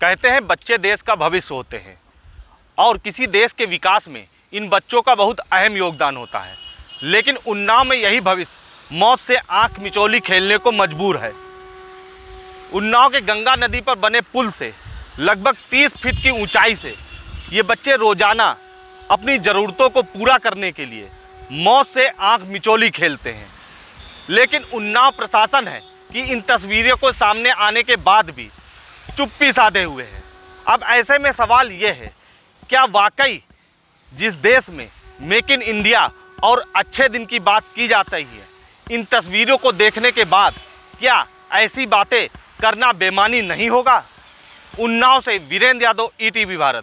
कहते हैं बच्चे देश का भविष्य होते हैं और किसी देश के विकास में इन बच्चों का बहुत अहम योगदान होता है। लेकिन उन्नाव में यही भविष्य मौत से आँख मिचौली खेलने को मजबूर है। उन्नाव के गंगा नदी पर बने पुल से, लगभग 30 फीट की ऊंचाई से, ये बच्चे रोज़ाना अपनी ज़रूरतों को पूरा करने के लिए मौत से आँख मिचोली खेलते हैं। लेकिन उन्नाव प्रशासन है कि इन तस्वीरों को सामने आने के बाद भी चुप्पी साधे हुए हैं। अब ऐसे में सवाल ये है, क्या वाकई जिस देश में मेक इन इंडिया और अच्छे दिन की बात की जाती है, इन तस्वीरों को देखने के बाद क्या ऐसी बातें करना बेमानी नहीं होगा। उन्नाव से वीरेंद्र यादव ईटीवी भारत।